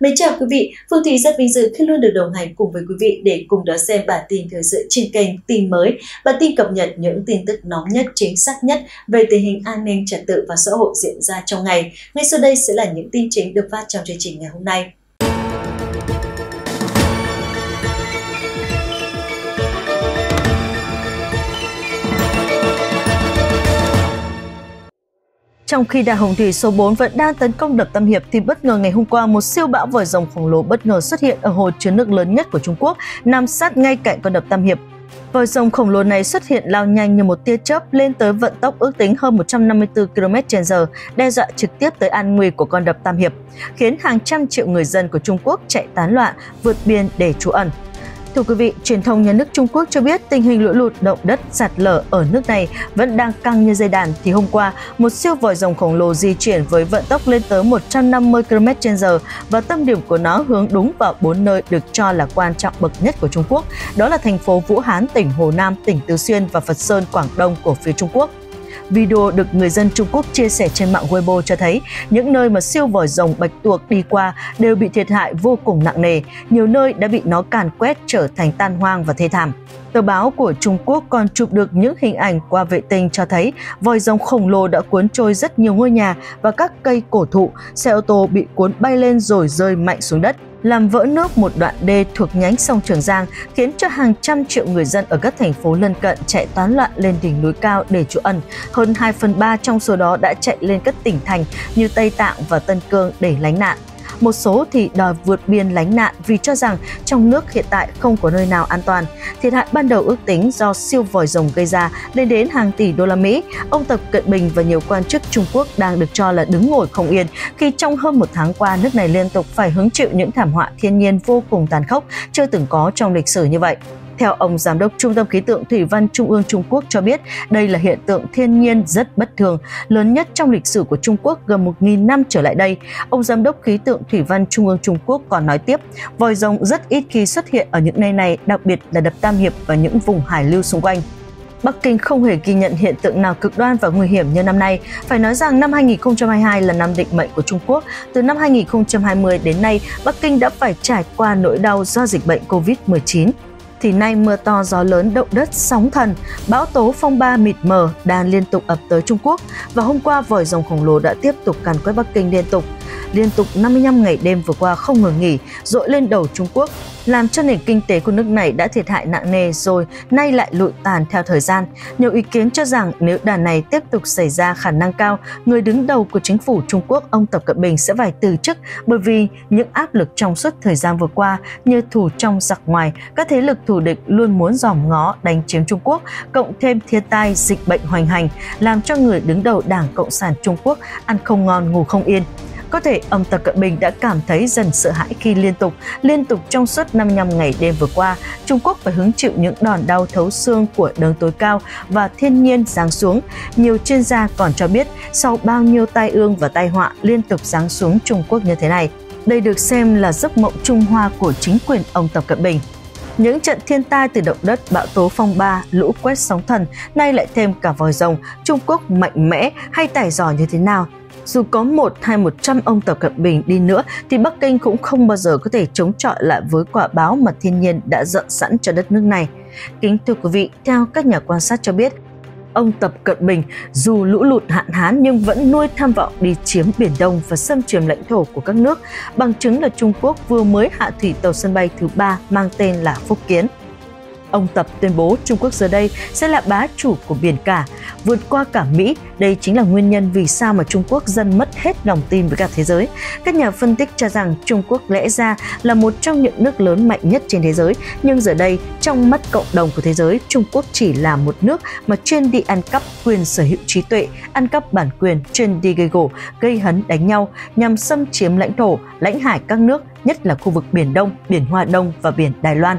Mến chào quý vị, Phương Thủy rất vinh dự khi luôn được đồng hành cùng với quý vị để cùng đón xem bản tin thời sự trên kênh Tin Mới, bản tin cập nhật những tin tức nóng nhất, chính xác nhất về tình hình an ninh trật tự và xã hội diễn ra trong ngày. Ngay sau đây sẽ là những tin chính được phát trong chương trình ngày hôm nay. Trong khi đại hồng thủy số 4 vẫn đang tấn công đập Tam Hiệp thì bất ngờ ngày hôm qua một siêu bão vòi rồng khổng lồ bất ngờ xuất hiện ở hồ chứa nước lớn nhất của Trung Quốc, nằm sát ngay cạnh con đập Tam Hiệp. Vòi rồng khổng lồ này xuất hiện lao nhanh như một tia chớp lên tới vận tốc ước tính hơn 154 km/h, đe dọa trực tiếp tới an nguy của con đập Tam Hiệp, khiến hàng trăm triệu người dân của Trung Quốc chạy tán loạn, vượt biên để trú ẩn. Thưa quý vị, truyền thông nhà nước Trung Quốc cho biết tình hình lũ lụt, động đất, sạt lở ở nước này vẫn đang căng như dây đàn thì hôm qua, một siêu vòi rồng khổng lồ di chuyển với vận tốc lên tới 150 km/h và tâm điểm của nó hướng đúng vào bốn nơi được cho là quan trọng bậc nhất của Trung Quốc, đó là thành phố Vũ Hán, tỉnh Hồ Nam, tỉnh Tứ Xuyên và Phật Sơn, Quảng Đông của phía Trung Quốc. Video được người dân Trung Quốc chia sẻ trên mạng Weibo cho thấy những nơi mà siêu vòi rồng bạch tuộc đi qua đều bị thiệt hại vô cùng nặng nề, nhiều nơi đã bị nó càn quét trở thành tan hoang và thê thảm. Tờ báo của Trung Quốc còn chụp được những hình ảnh qua vệ tinh cho thấy vòi rồng khổng lồ đã cuốn trôi rất nhiều ngôi nhà và các cây cổ thụ, xe ô tô bị cuốn bay lên rồi rơi mạnh xuống đất làm vỡ nước một đoạn đê thuộc nhánh sông Trường Giang, khiến cho hàng trăm triệu người dân ở các thành phố lân cận chạy tán loạn lên đỉnh núi cao để trú ẩn. Hơn 2 phần 3 trong số đó đã chạy lên các tỉnh thành như Tây Tạng và Tân Cương để lánh nạn. Một số thì đòi vượt biên lánh nạn vì cho rằng trong nước hiện tại không có nơi nào an toàn. Thiệt hại ban đầu ước tính do siêu vòi rồng gây ra lên đến hàng tỷ đô la Mỹ. Ông Tập Cận Bình và nhiều quan chức Trung Quốc đang được cho là đứng ngồi không yên khi trong hơn một tháng qua nước này liên tục phải hứng chịu những thảm họa thiên nhiên vô cùng tàn khốc chưa từng có trong lịch sử như vậy. Theo ông Giám đốc Trung tâm Khí tượng Thủy văn Trung ương Trung Quốc cho biết, đây là hiện tượng thiên nhiên rất bất thường, lớn nhất trong lịch sử của Trung Quốc gần 1.000 năm trở lại đây. Ông Giám đốc Khí tượng Thủy văn Trung ương Trung Quốc còn nói tiếp, vòi rồng rất ít khi xuất hiện ở những nơi này, đặc biệt là đập Tam Hiệp và những vùng hải lưu xung quanh. Bắc Kinh không hề ghi nhận hiện tượng nào cực đoan và nguy hiểm như năm nay. Phải nói rằng năm 2022 là năm định mệnh của Trung Quốc. Từ năm 2020 đến nay, Bắc Kinh đã phải trải qua nỗi đau do dịch bệnh COVID-19 thì nay mưa to gió lớn động đất sóng thần, bão tố phong ba mịt mờ đang liên tục ập tới Trung Quốc. Và hôm qua vòi rồng khổng lồ đã tiếp tục càn quét Bắc Kinh liên tục. Liên tục 55 ngày đêm vừa qua không ngừng nghỉ, dội lên đầu Trung Quốc làm cho nền kinh tế của nước này đã thiệt hại nặng nề rồi nay lại lụi tàn theo thời gian. Nhiều ý kiến cho rằng nếu đàn này tiếp tục xảy ra khả năng cao, người đứng đầu của chính phủ Trung Quốc ông Tập Cận Bình sẽ phải từ chức bởi vì những áp lực trong suốt thời gian vừa qua như thủ trong giặc ngoài, các thế lực thù địch luôn muốn dòm ngó đánh chiếm Trung Quốc, cộng thêm thiên tai, dịch bệnh hoành hành, làm cho người đứng đầu Đảng Cộng sản Trung Quốc ăn không ngon ngủ không yên. Có thể ông Tập Cận Bình đã cảm thấy dần sợ hãi khi liên tục, liên tục trong suốt 55 ngày đêm vừa qua, Trung Quốc phải hứng chịu những đòn đau thấu xương của đấng tối cao và thiên nhiên giáng xuống. Nhiều chuyên gia còn cho biết sau bao nhiêu tai ương và tai họa liên tục giáng xuống Trung Quốc như thế này, đây được xem là giấc mộng Trung Hoa của chính quyền ông Tập Cận Bình. Những trận thiên tai từ động đất, bão tố phong ba, lũ quét sóng thần, nay lại thêm cả vòi rồng, Trung Quốc mạnh mẽ hay tài giỏi như thế nào dù có một hay một trăm ông Tập Cận Bình đi nữa thì Bắc Kinh cũng không bao giờ có thể chống chọi lại với quả báo mà thiên nhiên đã dọn sẵn cho đất nước này. Kính thưa quý vị, theo các nhà quan sát cho biết, ông Tập Cận Bình dù lũ lụt hạn hán nhưng vẫn nuôi tham vọng đi chiếm Biển Đông và xâm chiếm lãnh thổ của các nước, bằng chứng là Trung Quốc vừa mới hạ thủy tàu sân bay thứ ba mang tên là Phúc Kiến. Ông Tập tuyên bố Trung Quốc giờ đây sẽ là bá chủ của biển cả, vượt qua cả Mỹ. Đây chính là nguyên nhân vì sao mà Trung Quốc dần mất hết lòng tin với cả thế giới. Các nhà phân tích cho rằng Trung Quốc lẽ ra là một trong những nước lớn mạnh nhất trên thế giới, nhưng giờ đây trong mắt cộng đồng của thế giới, Trung Quốc chỉ là một nước mà chuyên đi ăn cắp quyền sở hữu trí tuệ, ăn cắp bản quyền, chuyên đi gây gổ, gây hấn đánh nhau nhằm xâm chiếm lãnh thổ, lãnh hải các nước, nhất là khu vực Biển Đông, Biển Hoa Đông và Biển Đài Loan.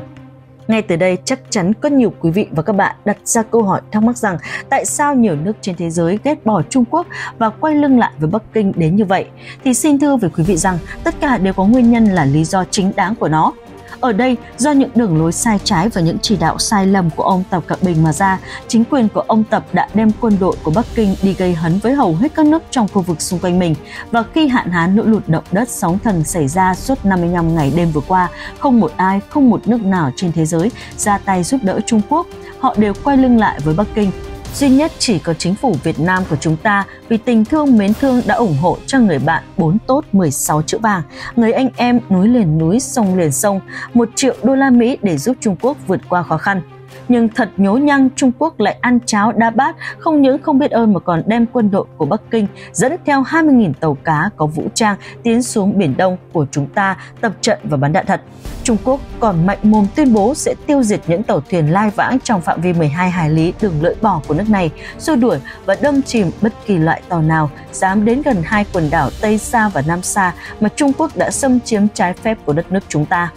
Ngay từ đây, chắc chắn có nhiều quý vị và các bạn đặt ra câu hỏi thắc mắc rằng tại sao nhiều nước trên thế giới ghét bỏ Trung Quốc và quay lưng lại với Bắc Kinh đến như vậy? Thì xin thưa với quý vị rằng tất cả đều có nguyên nhân là lý do chính đáng của nó. Ở đây, do những đường lối sai trái và những chỉ đạo sai lầm của ông Tập Cận Bình mà ra, chính quyền của ông Tập đã đem quân đội của Bắc Kinh đi gây hấn với hầu hết các nước trong khu vực xung quanh mình. Và khi hạn hán lũ lụt động đất sóng thần xảy ra suốt 55 ngày đêm vừa qua, không một ai, không một nước nào trên thế giới ra tay giúp đỡ Trung Quốc. Họ đều quay lưng lại với Bắc Kinh Duy nhất chỉ có chính phủ Việt Nam của chúng ta vì tình thương mến thương đã ủng hộ cho người bạn 4 tốt 16 chữ vàng, người anh em núi liền núi sông liền sông, 1 triệu đô la Mỹ để giúp Trung Quốc vượt qua khó khăn nhưng thật nhố nhăng Trung Quốc lại ăn cháo đa bát, không những không biết ơn mà còn đem quân đội của Bắc Kinh dẫn theo 20.000 tàu cá có vũ trang tiến xuống Biển Đông của chúng ta tập trận và bắn đạn thật. Trung Quốc còn mạnh mồm tuyên bố sẽ tiêu diệt những tàu thuyền lai vãng trong phạm vi 12 hải lý đường lưỡi bò của nước này, xua đuổi và đâm chìm bất kỳ loại tàu nào dám đến gần hai quần đảo Tây Sa và Nam Sa mà Trung Quốc đã xâm chiếm trái phép của đất nước chúng ta.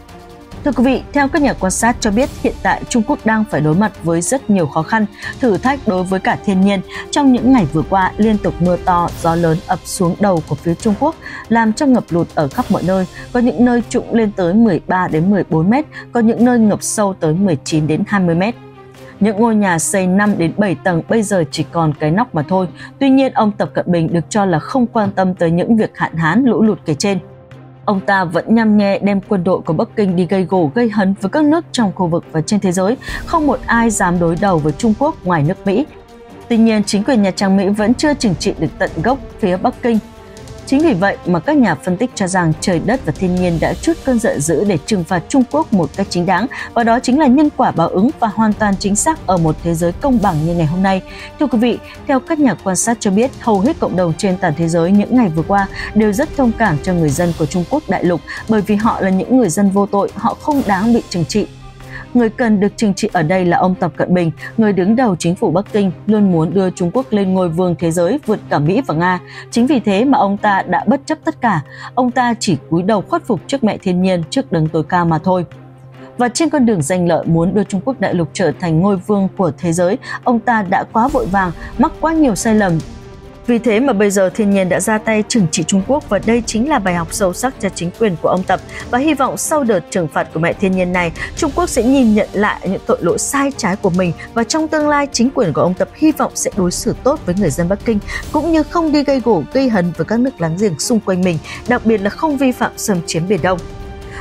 Thưa quý vị, theo các nhà quan sát cho biết, hiện tại Trung Quốc đang phải đối mặt với rất nhiều khó khăn, thử thách đối với cả thiên nhiên. Trong những ngày vừa qua, liên tục mưa to, gió lớn ập xuống đầu của phía Trung Quốc, làm cho ngập lụt ở khắp mọi nơi. Có những nơi trũng lên tới 13 đến 14 mét, có những nơi ngập sâu tới 19 đến 20 mét. Những ngôi nhà xây 5 đến 7 tầng bây giờ chỉ còn cái nóc mà thôi. Tuy nhiên, ông Tập Cận Bình được cho là không quan tâm tới những việc hạn hán lũ lụt kể trên. Ông ta vẫn nhằm nhẹ đem quân đội của Bắc Kinh đi gây gổ gây hấn với các nước trong khu vực và trên thế giới. Không một ai dám đối đầu với Trung Quốc ngoài nước Mỹ. Tuy nhiên, chính quyền Nhà Trắng Mỹ vẫn chưa chỉnh trị được tận gốc phía Bắc Kinh Chính vì vậy mà các nhà phân tích cho rằng trời đất và thiên nhiên đã chút cơn giận dữ để trừng phạt Trung Quốc một cách chính đáng và đó chính là nhân quả báo ứng và hoàn toàn chính xác ở một thế giới công bằng như ngày hôm nay. Thưa quý vị, theo các nhà quan sát cho biết, hầu hết cộng đồng trên toàn thế giới những ngày vừa qua đều rất thông cảm cho người dân của Trung Quốc đại lục bởi vì họ là những người dân vô tội, họ không đáng bị trừng trị Người cần được trừng trị ở đây là ông Tập Cận Bình, người đứng đầu chính phủ Bắc Kinh, luôn muốn đưa Trung Quốc lên ngôi vương thế giới vượt cả Mỹ và Nga. Chính vì thế mà ông ta đã bất chấp tất cả, ông ta chỉ cúi đầu khuất phục trước mẹ thiên nhiên, trước đấng tối cao mà thôi. Và trên con đường danh lợi muốn đưa Trung Quốc đại lục trở thành ngôi vương của thế giới, ông ta đã quá vội vàng, mắc quá nhiều sai lầm vì thế mà bây giờ thiên nhiên đã ra tay trừng trị Trung Quốc và đây chính là bài học sâu sắc cho chính quyền của ông Tập. Và hy vọng sau đợt trừng phạt của mẹ thiên nhiên này, Trung Quốc sẽ nhìn nhận lại những tội lỗi sai trái của mình. Và trong tương lai chính quyền của ông Tập hy vọng sẽ đối xử tốt với người dân Bắc Kinh cũng như không đi gây gổ gây hấn với các nước láng giềng xung quanh mình, đặc biệt là không vi phạm xâm chiếm Biển Đông.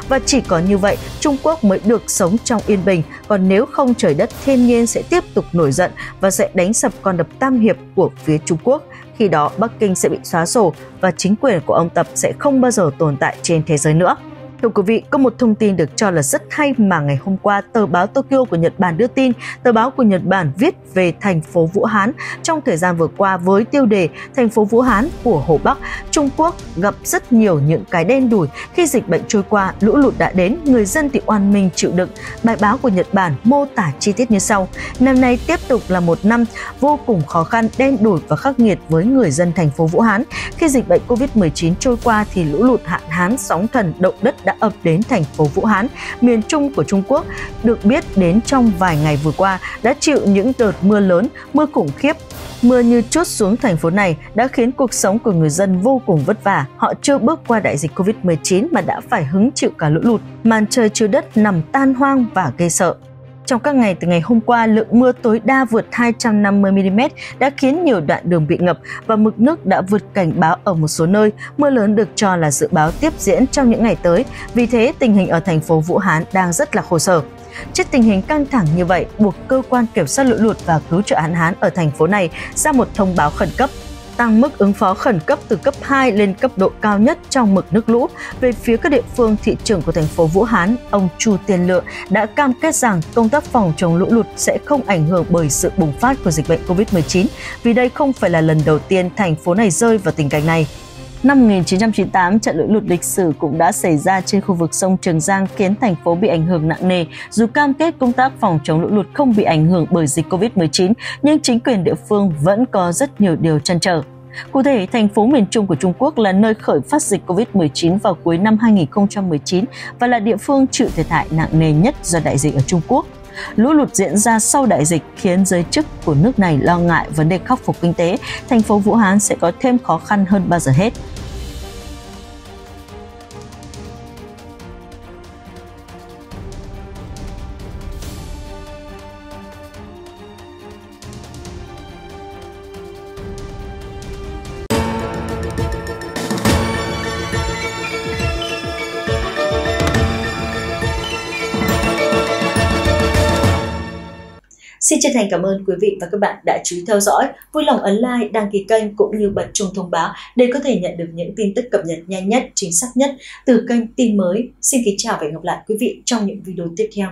Và chỉ có như vậy Trung Quốc mới được sống trong yên bình, còn nếu không trời đất thiên nhiên sẽ tiếp tục nổi giận và sẽ đánh sập con đập Tam Hiệp của phía Trung Quốc. Khi đó Bắc Kinh sẽ bị xóa sổ và chính quyền của ông Tập sẽ không bao giờ tồn tại trên thế giới nữa. Thưa quý vị, có một thông tin được cho là rất hay mà ngày hôm qua tờ báo Tokyo của Nhật Bản đưa tin. Tờ báo của Nhật Bản viết về thành phố Vũ Hán trong thời gian vừa qua với tiêu đề Thành phố Vũ Hán của Hồ Bắc, Trung Quốc gặp rất nhiều những cái đen đủi khi dịch bệnh trôi qua, lũ lụt đã đến, người dân thì oan mình chịu đựng. Bài báo của Nhật Bản mô tả chi tiết như sau. Năm nay tiếp tục là một năm vô cùng khó khăn, đen đủi và khắc nghiệt với người dân thành phố Vũ Hán. Khi dịch bệnh Covid-19 trôi qua thì lũ lụt hạn hán, sóng thần, động đất đã ập đến thành phố Vũ Hán, miền Trung của Trung Quốc, được biết đến trong vài ngày vừa qua đã chịu những đợt mưa lớn, mưa khủng khiếp Mưa như chút xuống thành phố này đã khiến cuộc sống của người dân vô cùng vất vả. Họ chưa bước qua đại dịch Covid-19 mà đã phải hứng chịu cả lũ lụt. Màn trời chiếu đất nằm tan hoang và gây sợ. Trong các ngày từ ngày hôm qua, lượng mưa tối đa vượt 250mm đã khiến nhiều đoạn đường bị ngập và mực nước đã vượt cảnh báo ở một số nơi. Mưa lớn được cho là dự báo tiếp diễn trong những ngày tới, vì thế tình hình ở thành phố Vũ Hán đang rất là khổ sở. Trước tình hình căng thẳng như vậy, buộc cơ quan kiểm soát lũ lụt và cứu trợ hạn hán ở thành phố này ra một thông báo khẩn cấp tăng mức ứng phó khẩn cấp từ cấp 2 lên cấp độ cao nhất trong mực nước lũ. Về phía các địa phương, thị trưởng của thành phố Vũ Hán, ông Chu Tiên Lượng đã cam kết rằng công tác phòng chống lũ lụt sẽ không ảnh hưởng bởi sự bùng phát của dịch bệnh COVID-19, vì đây không phải là lần đầu tiên thành phố này rơi vào tình cảnh này. Năm 1998, trận lũ lụt lịch sử cũng đã xảy ra trên khu vực sông Trường Giang khiến thành phố bị ảnh hưởng nặng nề. Dù cam kết công tác phòng chống lũ lụt không bị ảnh hưởng bởi dịch COVID-19, nhưng chính quyền địa phương vẫn có rất nhiều điều chăn trở. Cụ thể, thành phố miền Trung của Trung Quốc là nơi khởi phát dịch COVID-19 vào cuối năm 2019 và là địa phương chịu thiệt hại nặng nề nhất do đại dịch ở Trung Quốc. Lũ lụt diễn ra sau đại dịch khiến giới chức của nước này lo ngại vấn đề khắc phục kinh tế, thành phố Vũ Hán sẽ có thêm khó khăn hơn bao giờ hết. Xin chân thành cảm ơn quý vị và các bạn đã chú ý theo dõi. Vui lòng ấn like, đăng ký kênh cũng như bật chuông thông báo để có thể nhận được những tin tức cập nhật nhanh nhất, chính xác nhất từ kênh tin mới. Xin kính chào và hẹn gặp lại quý vị trong những video tiếp theo.